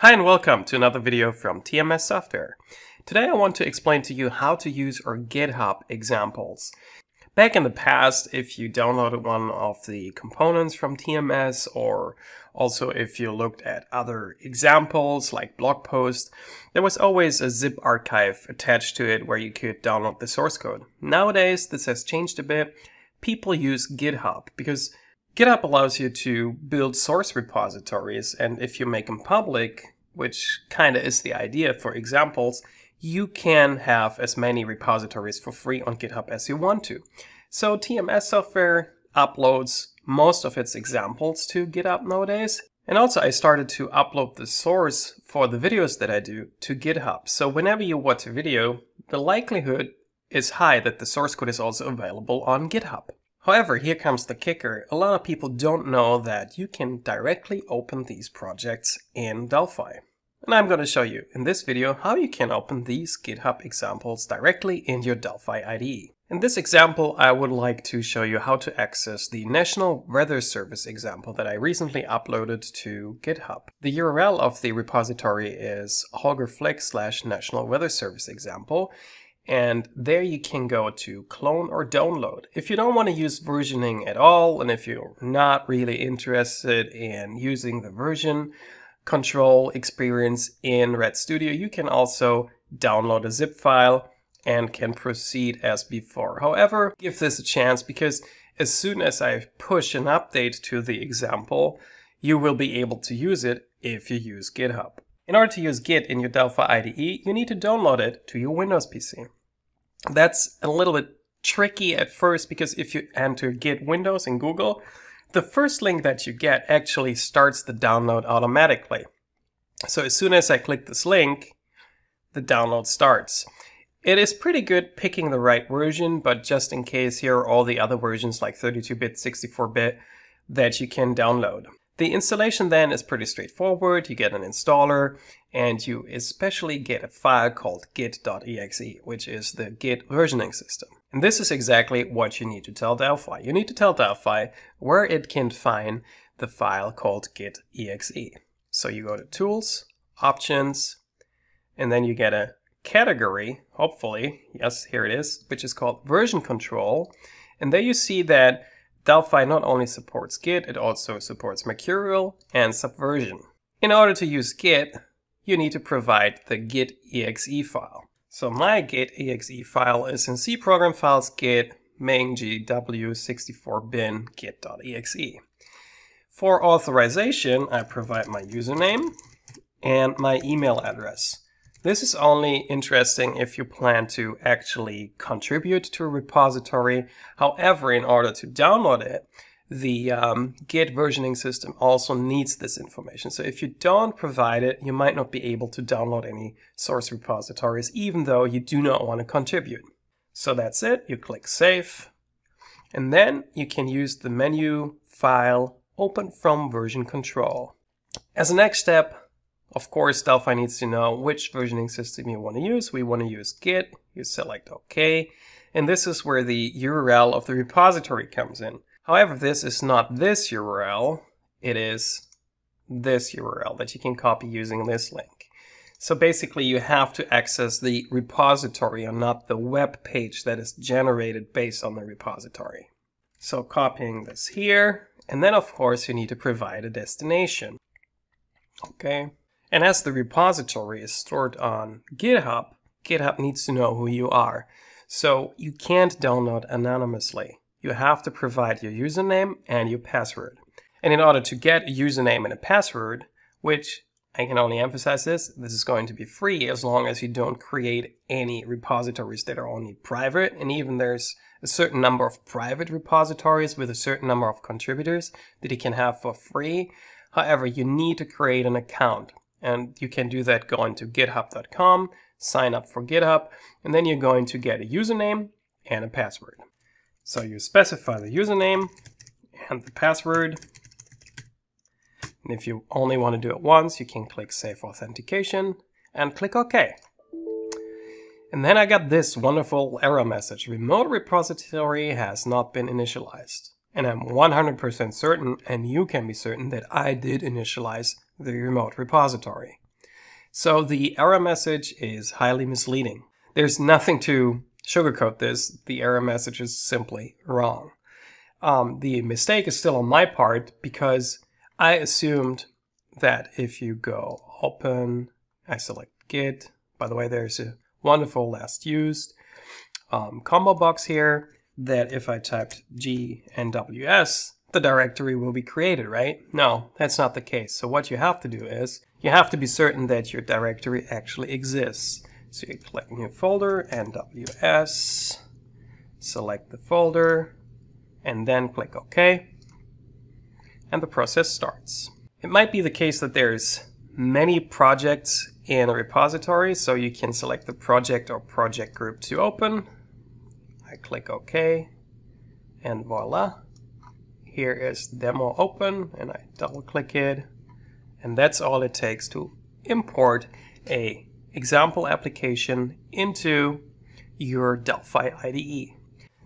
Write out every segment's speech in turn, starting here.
Hi and welcome to another video from TMS Software. Today I want to explain to you how to use our GitHub examples. Back in the past, if you downloaded one of the components from TMS or also if you looked at other examples like blog posts, there was always a zip archive attached to it where you could download the source code. Nowadays, this has changed a bit. People use GitHub because GitHub allows you to build source repositories, and if you make them public, which kind of is the idea for examples, you can have as many repositories for free on GitHub as you want to. So TMS software uploads most of its examples to GitHub nowadays. And also I started to upload the source for the videos that I do to GitHub. So whenever you watch a video, the likelihood is high that the source code is also available on GitHub. However, here comes the kicker. A lot of people don't know that you can directly open these projects in Delphi. And I'm going to show you in this video how you can open these GitHub examples directly in your Delphi IDE. In this example, I would like to show you how to access the National Weather Service example that I recently uploaded to GitHub. The URL of the repository is Holger Flick slash National Weather Service example, and there you can go to clone or download. If you don't want to use versioning at all, and if you're not really interested in using the version control experience in RAD Studio, you can also download a zip file and can proceed as before. However, give this a chance because as soon as I push an update to the example, you will be able to use it if you use GitHub. In order to use Git in your Delphi IDE, you need to download it to your Windows PC. That's a little bit tricky at first because if you enter Git Windows in Google, the first link that you get actually starts the download automatically. So as soon as I click this link, the download starts. It is pretty good picking the right version, but just in case, here are all the other versions like 32-bit, 64-bit that you can download. The installation then is pretty straightforward. You get an installer and you especially get a file called git.exe, which is the Git versioning system. And this is exactly what you need to tell Delphi. You need to tell Delphi where it can find the file called git.exe. So you go to Tools, Options, and then you get a category, hopefully, yes, here it is, which is called Version Control. And there you see that Delphi not only supports Git, it also supports Mercurial and Subversion. In order to use Git, you need to provide the git.exe file. So my git.exe file is in C program files git mingw64bin git.exe. For authorization, I provide my username and my email address. This is only interesting if you plan to actually contribute to a repository. However, in order to download it, the um, Git versioning system also needs this information. So if you don't provide it, you might not be able to download any source repositories, even though you do not want to contribute. So that's it. You click Save. And then you can use the menu file open from version control. As a next step, of course, Delphi needs to know which versioning system you want to use. We want to use Git. You select OK. And this is where the URL of the repository comes in. However, this is not this URL. It is this URL that you can copy using this link. So basically you have to access the repository and not the web page that is generated based on the repository. So copying this here, and then of course you need to provide a destination. Okay, and as the repository is stored on GitHub, GitHub needs to know who you are. So you can't download anonymously. You have to provide your username and your password. And in order to get a username and a password, which I can only emphasize this, this is going to be free as long as you don't create any repositories that are only private. And even there's a certain number of private repositories with a certain number of contributors that you can have for free. However, you need to create an account. And you can do that going to github.com, sign up for GitHub, and then you're going to get a username and a password. So you specify the username and the password. And if you only want to do it once, you can click Save Authentication and click OK. And then I got this wonderful error message. Remote repository has not been initialized. And I'm 100% certain, and you can be certain, that I did initialize the remote repository. So the error message is highly misleading. There's nothing to sugarcoat this. The error message is simply wrong. Um, the mistake is still on my part because I assumed that if you go open, I select git. By the way, there's a wonderful last used um, combo box here that if I typed gnws, the directory will be created, right? No, that's not the case. So what you have to do is you have to be certain that your directory actually exists. So you click new folder, nws, select the folder, and then click OK, and the process starts. It might be the case that there's many projects in a repository, so you can select the project or project group to open. I click OK, and voila. Here is demo open, and I double click it, and that's all it takes to import a example application into your Delphi IDE.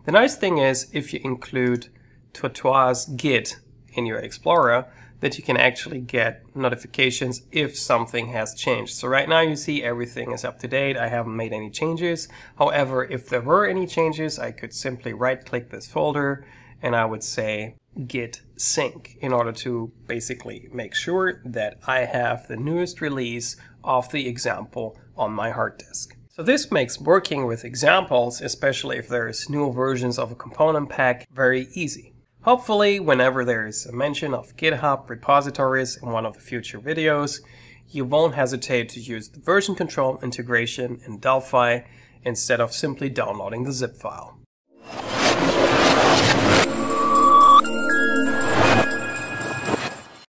The nice thing is if you include Tortoise Git in your Explorer, that you can actually get notifications if something has changed. So right now you see everything is up to date. I haven't made any changes. However, if there were any changes, I could simply right click this folder and I would say git sync in order to basically make sure that I have the newest release of the example on my hard disk. So this makes working with examples, especially if there's new versions of a component pack, very easy. Hopefully, whenever there is a mention of GitHub repositories in one of the future videos, you won't hesitate to use the version control integration in Delphi instead of simply downloading the zip file.